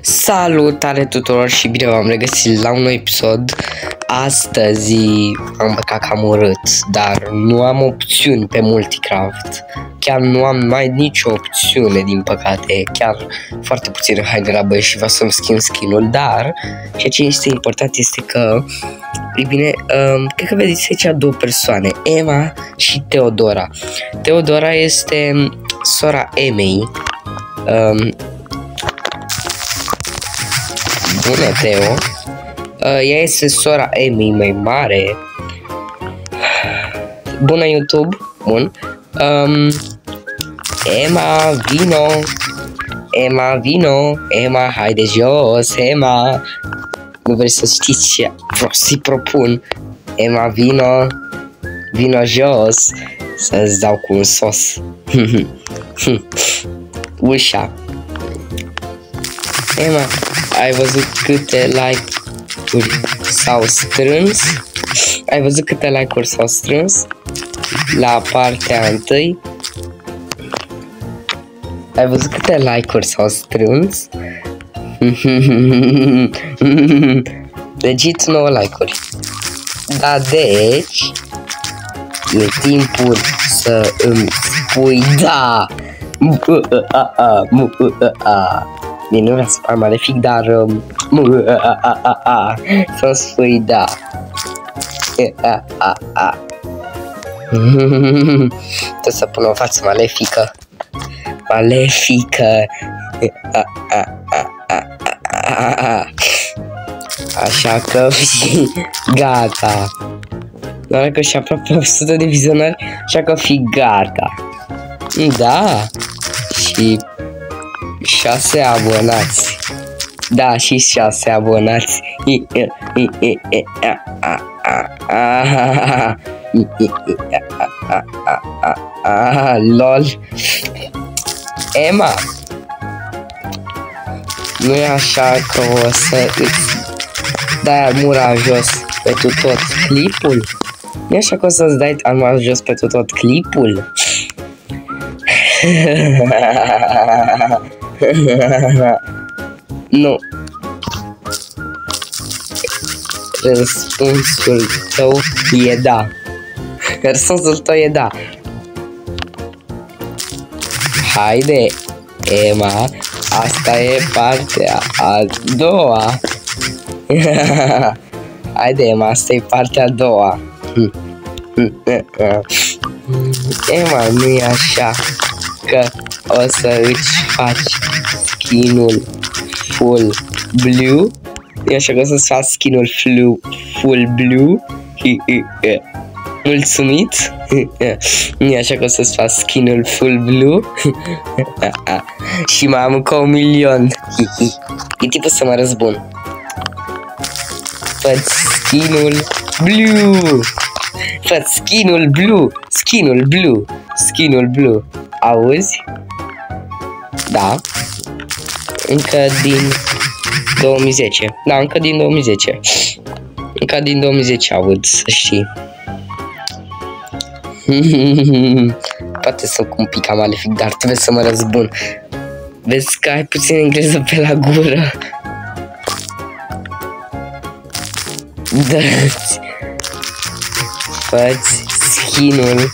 Salutare tuturor și bine v-am regăsit la un nou episod. Astăzi am băcat cam urât, dar nu am opțiuni pe Multicraft. Chiar nu am mai nicio opțiune, din păcate. Chiar foarte puțin hai de la băie și vreau să-mi schimb skin-ul, dar ceea ce este important este că E bine, um, cred că vedeți aici două persoane, Emma și Teodora. Teodora este sora Emei. Um, Bună, Teo. Uh, ea este sora Emi mai mare. Bună, YouTube. Bun. Um, Emma, vino. Emma, vino. Emma, haide jos. Emma. Nu vreți să știți ce vreau să-i propun. Emma, vino. Vino jos. Să-ți dau cu un sos. Ușa. Emma, ai văzut câte like-uri s-au strâns? Ai văzut câte like-uri s-au strâns? La partea întâi. Ai văzut câte like-uri s-au strâns? Legit 9 like-uri. Da, deci, e timpul să îmi spui da. Bine, nu vreau să fac malefic, dar... Um, să spui da. Trebuie să pun o față malefică. Malefică. Așa că și gata. Doar că și aproape 100 de vizionari, așa că fi gata. Da. Și 6 abonați. Da, și 6 abonați. LOL Emma Nu e așa că o să îți dai armura jos pe tot clipul? Nu e așa că o să-ți dai armura jos pe tot clipul? nu. Răspunsul tău e da. Răspunsul tău e da. Haide, Emma, asta e partea a doua. Haide, Emma, asta e partea a doua. Emma, nu e așa că o să îți faci skinul full blue. E așa că o să-ți faci skinul full, full blue. Mulțumit? Nu e așa că o să-ți faci skinul full blue? Și mai am încă un milion. E tipul să mă răzbun. Fă skinul blue! Fă skinul blue! Skinul blue! Skinul blue! Auzi? Da. Încă din 2010. Da, încă din 2010. Încă din 2010 aud, să știi. Poate să un pic cam malefic, dar trebuie să mă răzbun. Vezi că ai puțin engleză pe la gură. Da. Fă-ți skinul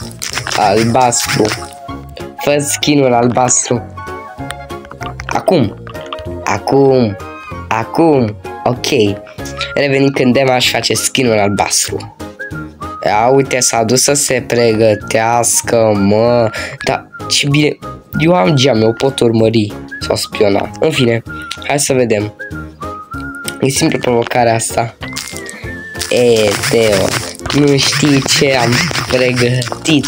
albastru. Fă skinul albastru. Acum. Acum. Acum. Ok. Revenim când Dema aș face skinul albastru. Ia uite, s-a dus să se pregătească, mă. Da, ce bine. Eu am geam, eu pot urmări sau spiona. În fine, hai să vedem. E simplu provocarea asta. E, Teo, nu știi ce am pregătit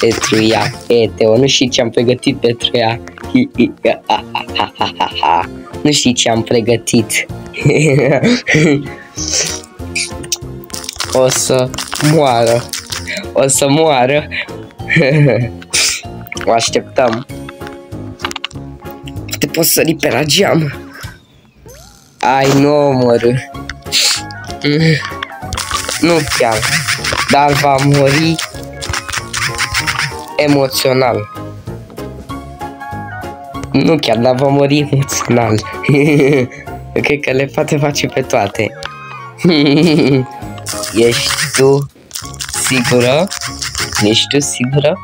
pentru ea. E, Teo, nu știi ce am pregătit pentru ea. Nu știi ce am pregătit. o să moară. O să moară. o așteptăm. Te poți sări pe la geam. Ai, nu omorâ. Nu chiar. Dar va muri emoțional. Nu chiar, dar va muri emoțional. Cred că le poate face pe toate. Ești tu sigură? Ești tu sigură?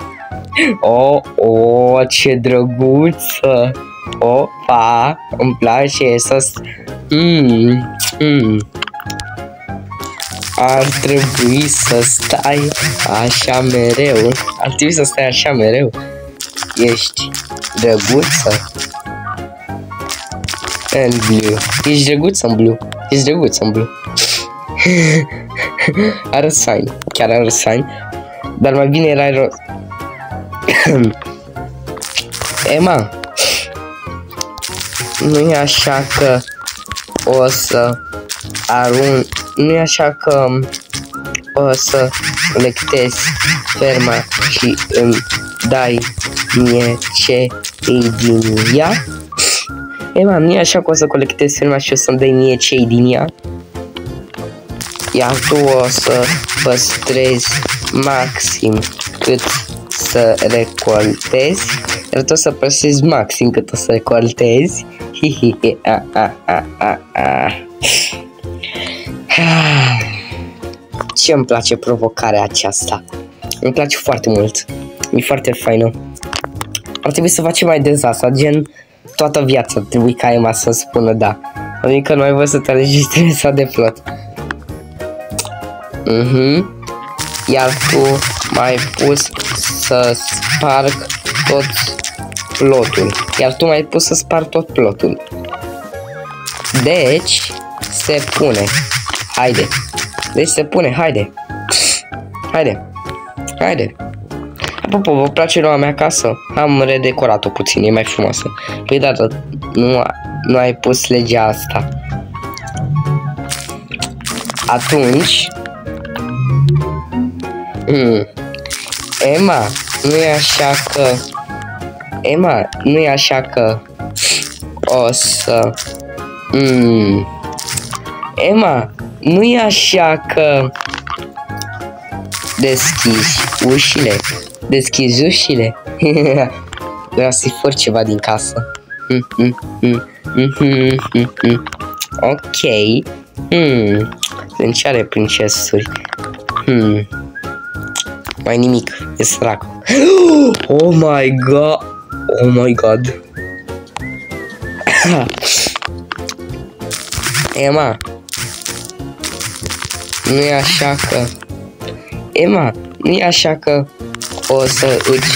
Oh, oh, ce drăguță! Opa, îmi place să... Mm, mm. Ar trebui să stai așa mereu. Ar trebui să stai așa mereu. Ești drăguță. And blue. Ești drăguță în blue. Ești drăguță în blue. are sign. Chiar are sign. Dar mai bine era roz. Emma. Nu e așa că o să arun... Nu e așa că o să colectezi ferma și îmi dai mie ce e din ea? Emma, nu e așa că o să colectezi ferma și o să-mi dai mie ce e din ea? Iar tu o să păstrezi maxim cât să recoltezi, iar tu o să păstrezi maxim cât o să recoltezi. Hihihi, a, a, a, a, a. Ce îmi place provocarea aceasta. Îmi place foarte mult. E foarte faină. Ar trebui să facem mai des asta, gen toată viața trebuie ca Emma să spună da. Adică nu ai văzut să te înregistrezi sau de plot. Mhm. Iar tu m-ai pus să sparg tot plotul. Iar tu m-ai pus să sparg tot plotul. Deci, se pune. Haide. Deci se pune, haide. Haide. Haide. Apropo, vă place noua mea casă? Am redecorat-o puțin, e mai frumoasă. Păi da, nu, nu ai pus legea asta. Atunci... Hmm. Emma, nu e așa că... Emma, nu e așa că... O să... Hmm. Emma, nu e așa că... Deschizi ușile. Deschizi ușile. Vreau să-i fur ceva din casă. ok. Hmm. Sunt ce are princesuri? Hmm. Mai nimic. E sărac. Oh my god. Oh my god. Emma. Nu e așa că... Emma, nu e așa că o să îți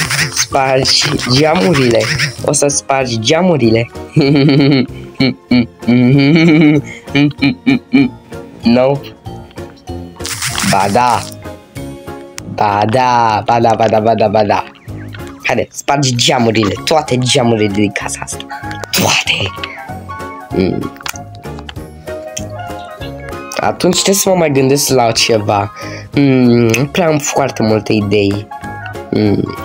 spargi geamurile. O să spargi geamurile. no. Ba da. Ba da, ba da, ba da, ba da, ba da. Haide, spargi geamurile, toate geamurile din casa asta. Toate. Mm. Atunci trebuie să mă mai gândesc la ceva. Mm, prea am foarte multe idei. Mm.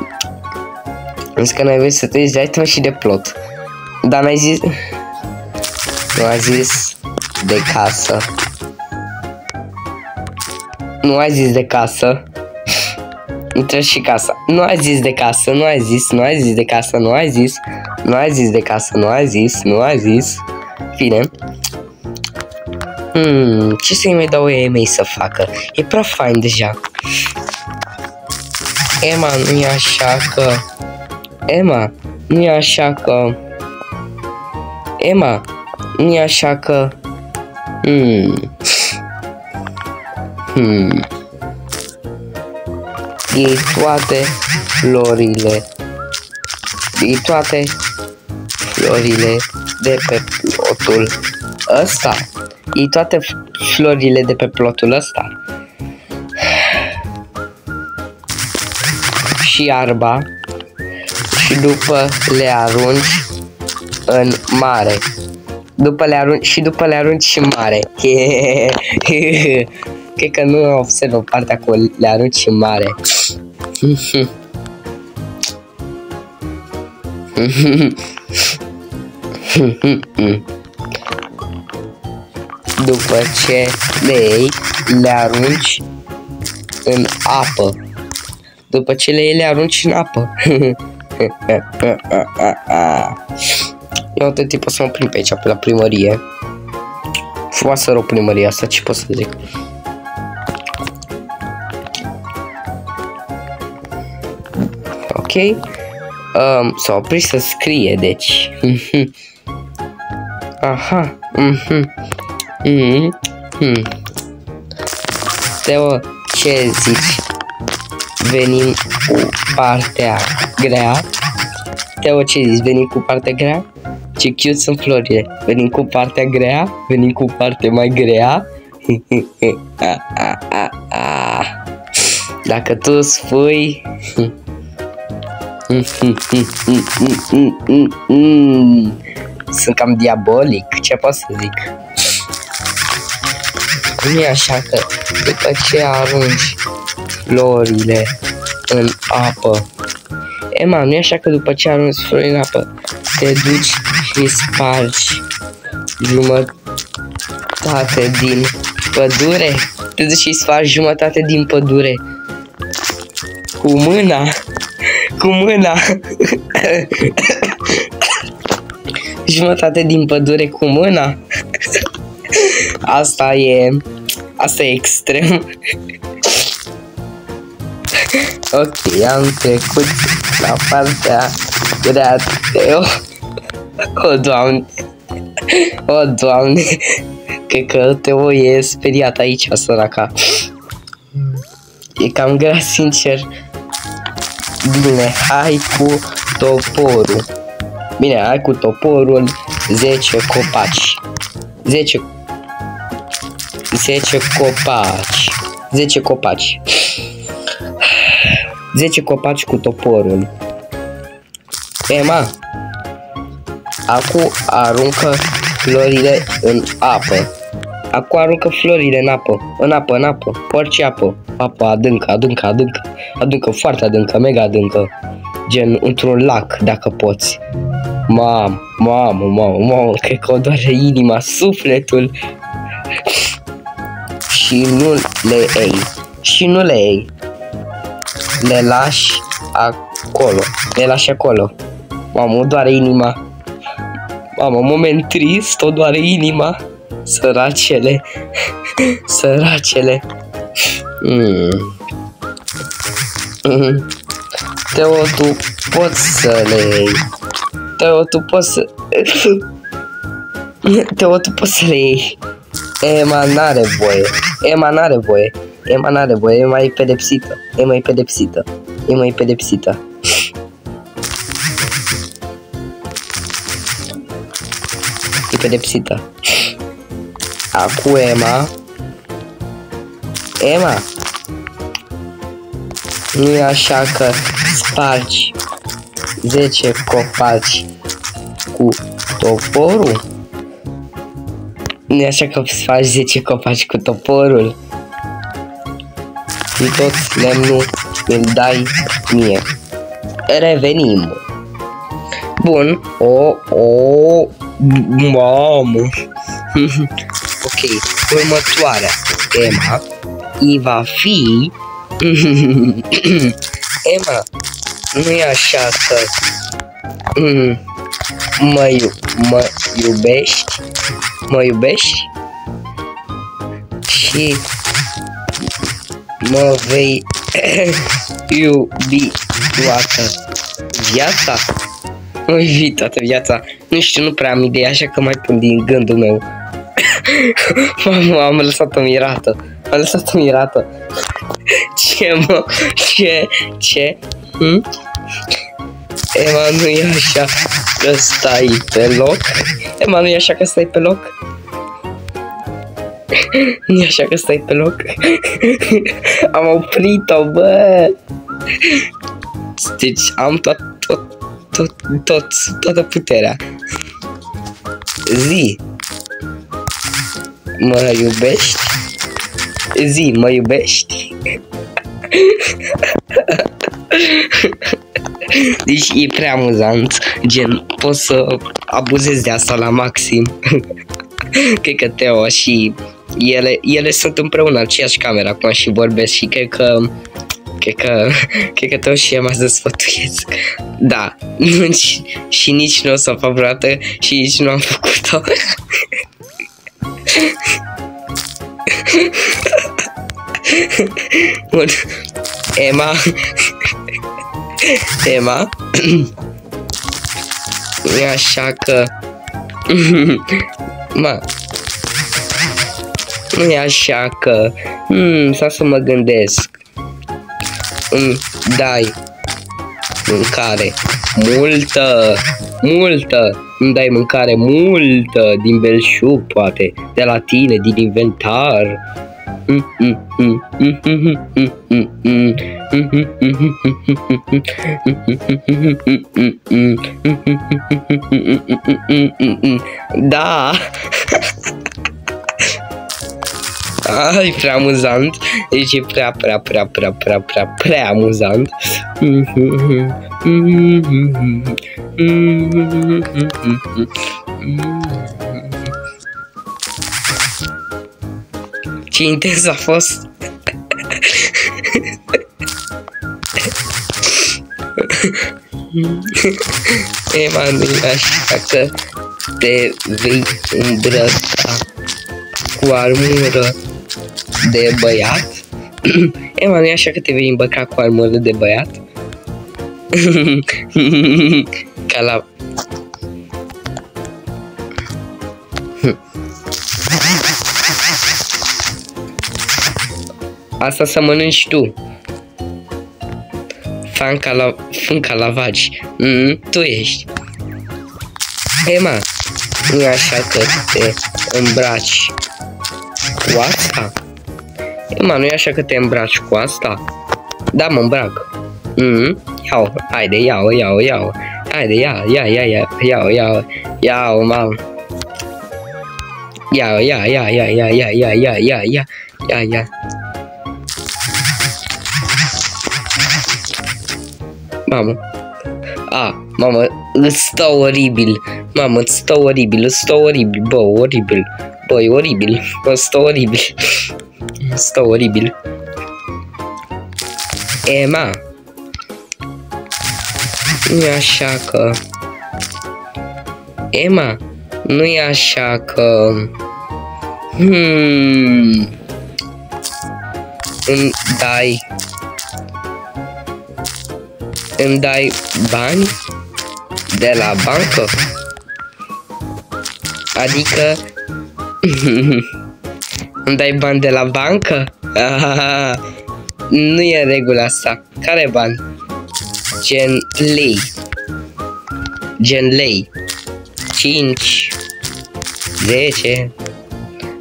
Însă că n-ai să te de item și de plot. Dar n-ai zis... Nu ai zis de casă. Nu ai zis de casă. Intră și casa. Nu ai zis de casă, nu ai zis, nu ai zis de casă, nu ai zis. Nu ai zis de casă, nu ai zis, nu ai zis. Bine. Hmm, ce să-i mai dau ei să facă? E prea fain deja. Emma, nu e așa că... Emma, nu e așa că... Emma, nu e așa că... Hmm... Hmm... Iei toate florile. Iei toate florile de pe plotul ăsta. Iei toate florile de pe plotul ăsta. Și iarba. Și după le arunci în mare. După le arunci și după le arunci în mare. Cred că nu observă partea cu le arunci în mare. După ce le iei, le arunci în apă. După ce le iei, le arunci în apă. Eu tot timpul să mă prind pe aici, pe la primărie. Frumoasă rău primăria asta, ce pot să zic. Ok. Um, s-a oprit să scrie, deci. Aha. Mhm. Mhm. Mhm. Teo, ce zici? Venim cu partea grea? Teo, ce zici? Venim cu partea grea? Ce cute sunt florile. Venim cu partea grea? Venim cu partea mai grea? a, a, a, a. Dacă tu spui... Sunt cam diabolic, ce pot să zic? Nu e așa că după ce arunci florile în apă. Emma, nu e așa că după ce arunci florile în apă te duci și spargi jumătate din pădure? Te duci și spargi jumătate din pădure. Cu mâna. Cu mâna. Jumătate din pădure cu mâna. Asta e asta e extrem ok am trecut la partea grea Teo o doamne o doamne cred că Teo e speriat aici săraca e cam grea sincer Bine, hai cu toporul. Bine, hai cu toporul 10 copaci. 10 10 copaci. 10 copaci. 10 copaci cu toporul. Ema, acum aruncă florile în apă. Acum aruncă florile în apă, în apă, în apă, orice apă, apă adâncă, adâncă, adâncă, adâncă, foarte adâncă, mega adâncă, gen într-un lac, dacă poți. Mam, mamă, mamă, mamă, cred că o doare inima, sufletul. Și nu le ei, și nu le ei. Le lași acolo, le lași acolo. Mamă, o doare inima. Mamă, moment trist, o doare inima. Săracele. Săracele. Mm. Mm. Teo, tu poți să le iei. Teo, tu poți să... Teo, tu poți să le iei. Emma n-are voie. Emma n-are voie. Emma n-are voie. Emma e pedepsită. Emma e pedepsită. Emma e pedepsită. E pedepsită. Acu Emma. Emma. Nu e așa că spargi 10 copaci cu toporul? Nu e așa că spargi 10 copaci cu toporul? Și tot lemnul îl dai mie. Revenim. Bun. O, o, mamă. ok, următoarea Emma i va fi Emma, nu e așa că mă, iu mă iubești, mă iubești și mă vei iubi toată viața? Mă iubi toată viața. Nu știu, nu prea am idee, așa că mai pun din gândul meu. Mamă, am lăsat-o mirată. Am lăsat-o mirată. Ce, mă? Ce? Ce? Hm? Ema, nu e așa că stai pe loc? Ema, nu e așa că stai pe loc? Nu e așa că stai pe loc? am oprit-o, bă! Deci am tot, tot, tot, tot, toată puterea. Zi, Mă iubești? Zi, mă iubești? Deci e prea amuzant, gen, poți să abuzezi de asta la maxim. Cred că Teo și ele, ele sunt împreună, aceeași cameră acum și vorbesc și cred că cred că, cred că tot și eu mă desfătuiesc. Da, și, și nici nu o să fac vreodată și nici nu am făcut-o. Bun. Emma. Emma. E așa că... Ma. Nu e așa că... Hmm, să să mă gândesc. Îmi dai mâncare multă, multă, îmi dai mâncare multă din belșug, poate, de la tine, din inventar. Da! Ai, foi amusante. e pra, pra, pra, pra, pra, pra, pra amusante. Tinha intensa força. é, mano, acho que até vem um branco. Guarmura. De băiat? Ema, nu e așa că te vei îmbăca cu armură de băiat? Ca la... Asta să mănânci tu. Fanca la... Funca la vagi. Mm, tu ești. Ema, nu e așa că te îmbraci cu asta? Ema, nu e așa că te îmbraci cu asta? Da, mă îmbrac. Mm, iau, haide, iau, iau, iau. Haide, ia, ia, ia, ia, iau, iau, iau, mam. Iau, ia, ia, ia, ia, ia, ia, ia, ia, ia, ia, ia. Mamă. A, mamă, îți stă oribil. Mamă, îți stă oribil, îți stă oribil, bă, oribil. Bă, e oribil, bă, stă oribil. Stă oribil. Emma. Nu e așa că... Emma, nu e așa că... Hmm... Îmi dai... Îmi dai bani de la bancă? Adică... Îmi dai bani de la bancă? nu e regula asta. Care bani? Gen lei. Gen lei. 5. 10.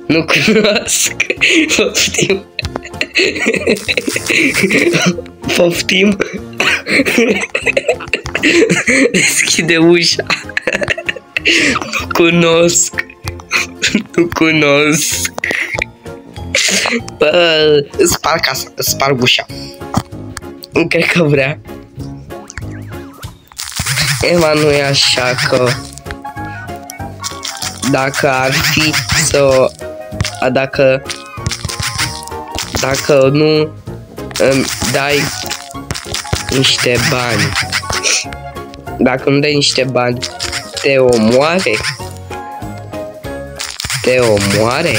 Nu cunosc. Poftim. Poftim. Deschide ușa. Nu cunosc. Nu cunosc. Bă, sparg casa, sparg ușa. Nu cred că vrea. Eva nu e așa că dacă ar fi să dacă dacă nu îmi dai niște bani dacă nu dai niște bani te omoare te omoare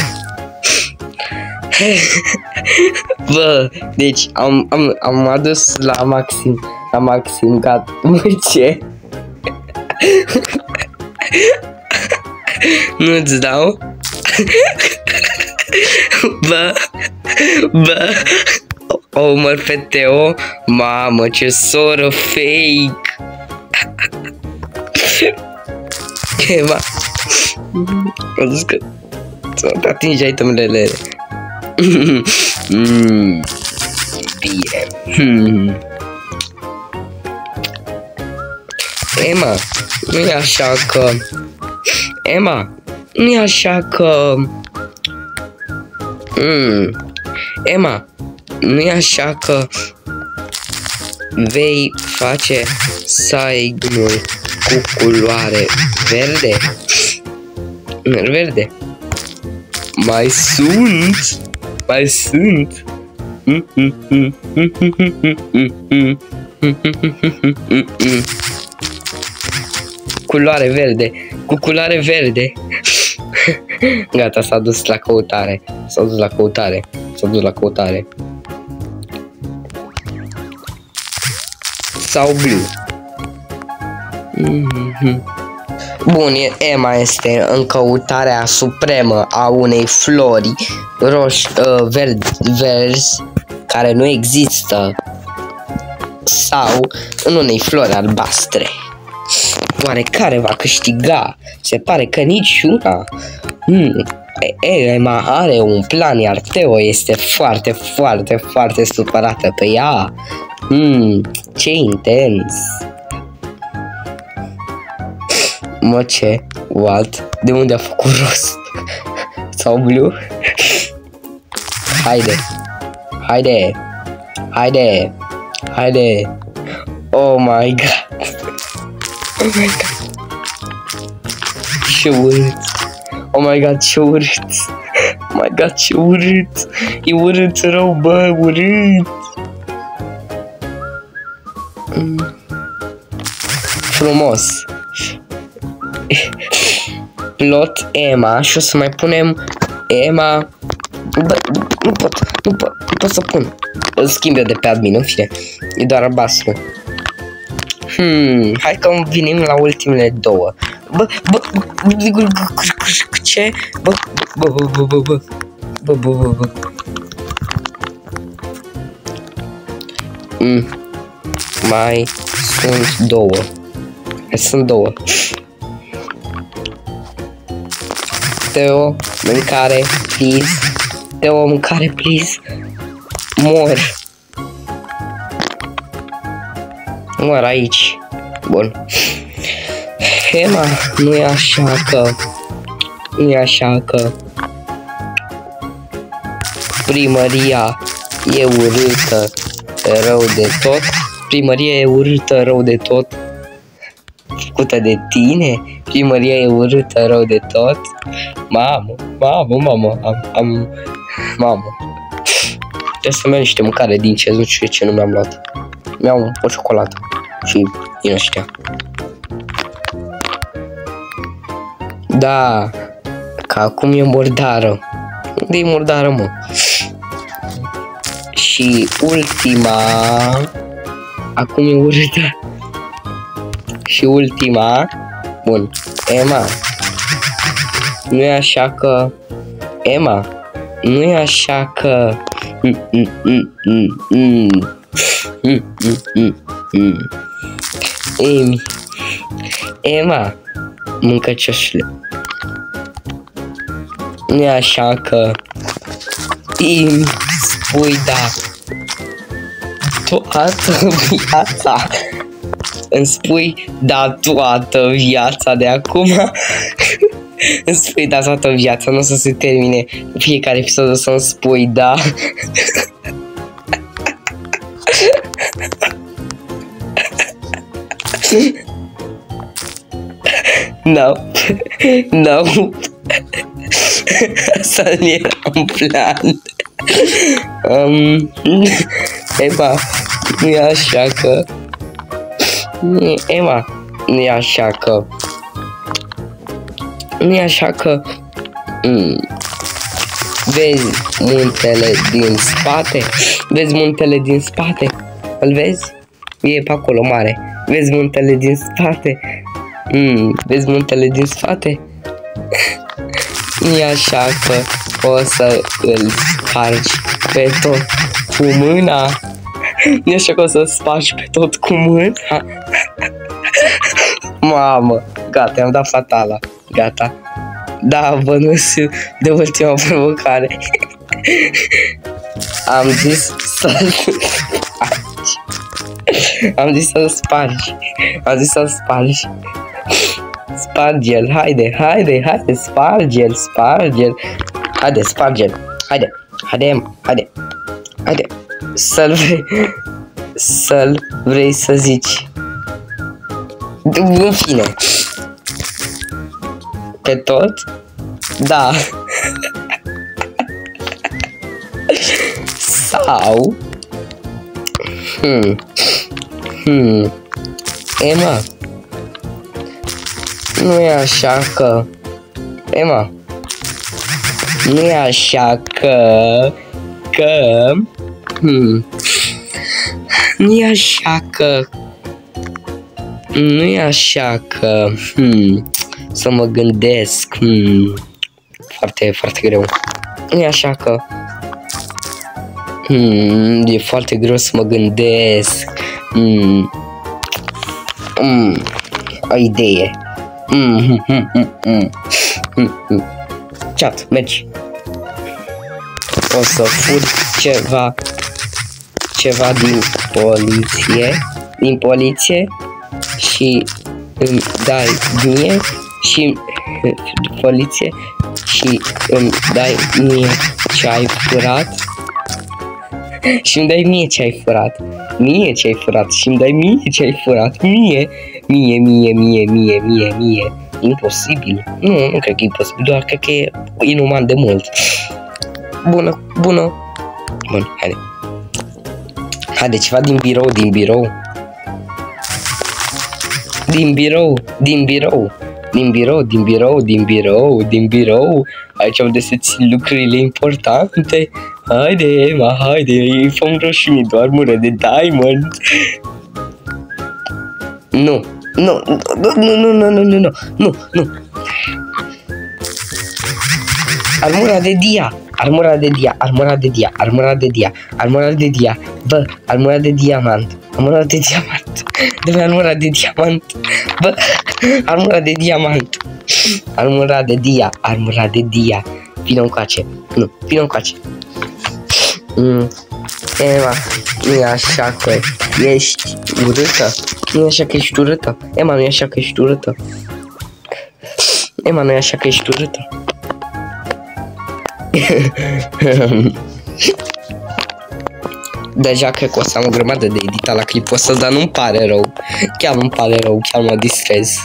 Bă, deci am, am, am adus la Maxim, la Maxim, gata, ce? Nu-ți dau? Bă, bă, o umăr pe Teo, mamă, ce soră fake! Eva, am zis că să te atingi itemele mm, bine. Hmm. Emma, nu e așa că... Emma, nu e așa că... Mm. Emma, nu e așa că vei face saignul cu culoare verde? Verde. Mai sunt. Mai sunt. Culoare verde. Cu culoare verde. Gata, s-a dus la căutare. S-a dus la căutare. S-a dus la căutare. Sau blue. Bun, Emma este în căutarea supremă a unei flori roș, uh, verd, verzi care nu există sau în unei flori albastre. Oare care va câștiga? Se pare că niciuna. Hmm. Emma are un plan, iar Teo este foarte, foarte, foarte supărată pe ea. Hmm, ce intens. Mă, ce? What? De unde a făcut rost? Sau blue? Haide! Haide! Haide! Haide! Oh my god! Oh my god! Ce urât! Oh my god, ce urât! Oh my god, ce urât! E urât rău, bă, urât! Mm. Frumos! Plot Emma și o să mai punem Emma. Bă, nu pot, nu pot, nu pot să pun. Îl schimb eu de pe admin, în fine. E doar albastru. Hmm, hai că venim la ultimele două. Bă, bă, bă, ce? Bă, bă, bă, bă, bă, bă Bă, bă, bă, bă. Mm. Mai sunt două. Mai sunt două Teo, mâncare, please. Teo, mâncare, please. Mor. Mor aici. Bun. Hema, nu e așa că... Nu e așa că... Primăria e urâtă rău de tot. Primăria e urâtă rău de tot. Făcută de tine. Primăria e urâtă rău de tot. Mamă, mamă, mamă, am, am, mamă. Trebuie să-mi iau niște mâncare din ce, nu știu ce nu mi-am luat. Mi-au o ciocolată și din ăștia. Da, că acum e murdară. Unde e murdară, mă? Și ultima... Acum e urâtă. Și ultima... Bun, Emma, nu e așa că... Emma, nu e așa că... Emi, Emma, mâncăcioșule. Nu e așa că... Emi, spui da. Toată viața îmi spui da toată viața de acum îmi spui da toată viața, nu o să se termine fiecare episod o să-mi spui da. No. No. Asta nu era un plan. Um, Eva, nu e așa că... Eva, nu e așa că nu e așa că mm, vezi muntele din spate? Vezi muntele din spate? Îl vezi? E pe acolo mare. Vezi muntele din spate? Mm, vezi muntele din spate? nu e așa că o să îl spargi pe tot cu mâna? Nu e așa că o să spargi pe tot cu mâna? Mamă, gata, am dat fatala. Gata. Da, bănuț de ultima provocare. Am zis să spargi. Am zis să spargi. Am zis să spargi. Sparge-l, haide, haide, haide, sparge-l, sparge-l. Haide, sparge-l. Haide, haide, haide. Haide. Să-l vrei, să-l vrei să zici. În fine. Pe tot? Da. Sau... Hmm. Hmm. Emma. Nu e așa că... Emma. Nu e așa că... Că... Hmm. Nu e așa că... Nu e așa că... Hmm. Să mă gândesc. Hmm. Foarte, foarte greu. Nu e așa că... Hmm, e foarte greu să mă gândesc. Hmm. Hmm. O idee. Hmm. Hmm. Hmm. Hmm. Hmm. Hmm. Chat, mergi. O să fur ceva ceva din poliție din poliție și îmi dai mie și poliție și îmi dai mie ce ai furat. Și îmi dai mie ce ai furat. Mie ce ai furat. Și îmi dai mie ce ai furat. Mie mie mie mie mie mie mie. Imposibil. Nu, nu cred că e imposibil. Doar cred că e inuman de mult. Bună, bună. Bun, haide. Haide ceva din birou, din birou din birou, din birou din birou, din birou, din birou, din birou. Aici unde se țin lucrurile importante. Haide, ma, haide, e făm roșu, mi doar mură de diamond. Nu, nu, nu, nu, nu, nu, nu, nu, nu, nu, nu. Armura de dia, armura de dia, armura de dia, armura de dia, armura de dia, bă, armura de diamant, armura de diamant, de armura de diamant, bă, armura de diamant, armura de dia, armura de dia, vină încoace, nu, vină încoace. Mm. Ema, nu e așa că ești urâtă, nu e așa că ești urâtă, Ema, nu e așa că ești urâtă. Ema, nu e așa că ești urâtă. Deja cred că o să am o grămadă de editat la clipul ăsta, dar nu-mi pare rău. Chiar nu-mi pare rău, chiar mă distrez.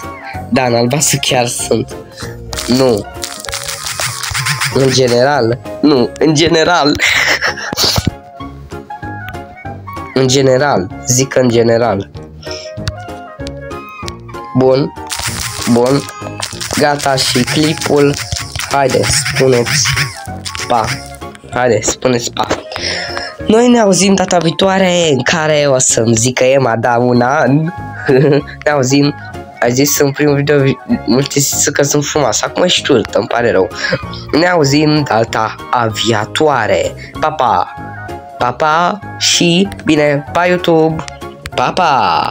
Da, în albastru chiar sunt. Nu. În general. Nu, în general. în general. Zic în general. Bun. Bun. Gata și clipul. Haide, spuneți pa. Haide, spuneți pa. Noi ne auzim data viitoare în care o să-mi zică Emma, da, un an. ne auzim. A zis în primul video multe zis că sunt frumoasă. Acum ești urâtă, îmi pare rău. Ne auzim data aviatoare. Pa, pa! Pa, pa și bine, pa YouTube! Pa, pa!